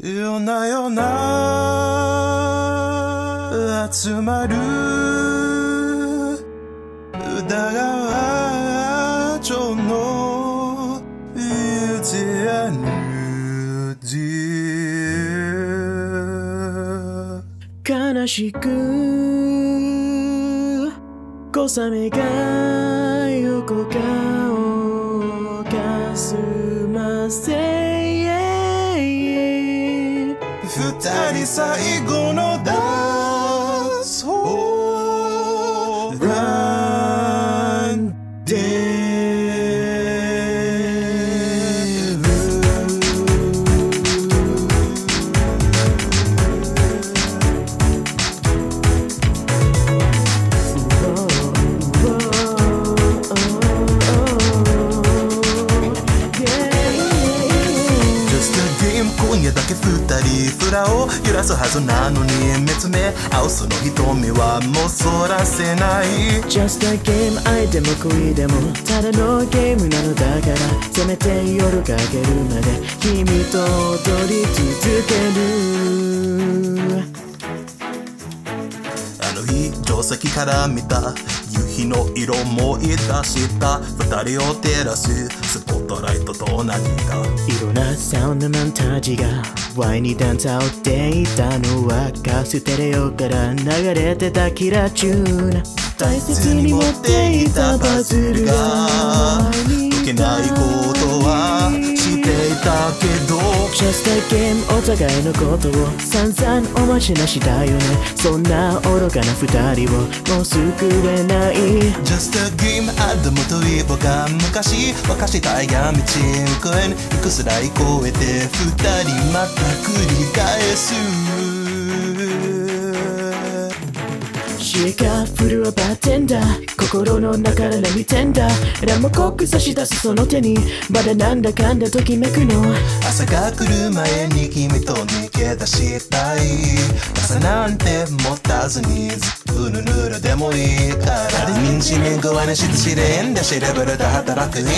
夜な夜な集まる宇田川町のユージアヌジ悲しく小雨が横顔をかすませ二人最後のダンスホーランデけ二人フラを揺らすはずなのに目つめ合うその瞳はもうそらせない。Just a game 愛でも恋でもただのゲームなのだからせめて夜が明けるまで君と踊り続ける。の日定石から見た夕日の色思い出した。二人を照らす。スポットライトと何かいろんなサウンドマンたちがワイにダンスをっていたのはカステレオから流れてたキラチューン大切に持っていたパズルが。Just a game お互いのことを散々お待ちなしだよね。そんな愚かな二人をもう救えない。Just a game アダムとイボが昔。沸かした闇地区にいくつらい超えて二人また繰り返す。シエカフルはバーテンダー心の中から見てんだラムコック差し出すその手にまだなんだかんだときめくの朝が来る前に君と逃げ出したい朝なんて持たずにずっとぬぬるでもいいから。人知に具合にして知れんで知れぶるで働く引力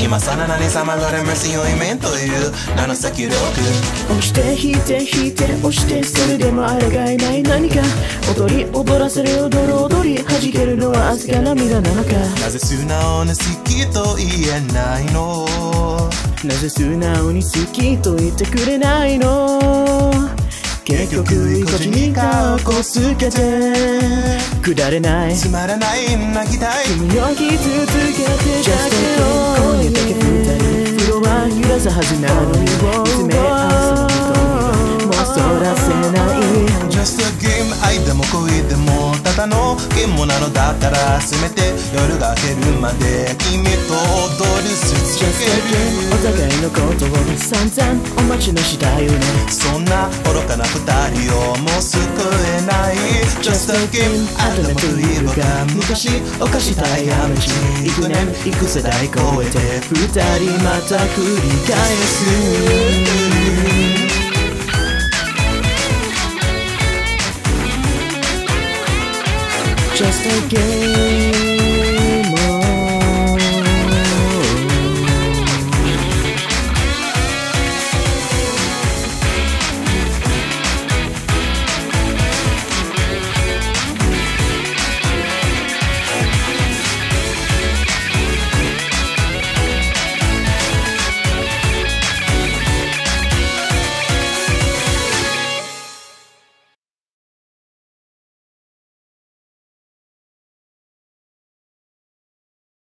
今さら何様がれむ強い面という。名の先力。押して引いて引いて押してそれでもあれがいない何か。踊り踊らせる踊る踊り弾けるのは汗が涙なのか。なぜ素直に好きと言えないの？なぜ素直に好きと言ってくれないの？結局意固地に顔こすけて。くだれない。つまらない泣きたい君を気続けてたけど。今夜だけ二人風呂は揺らすはずなのに。見つめたのゲームなのだからせめて夜が明けるまで君と踊り続け a game お互いのことを散々お待ちのしだよね。そんな愚かな二人をもう救えない。Just a game アダムとイブが昔犯した過ち幾年幾世代超えて二人また繰り返す。just a game.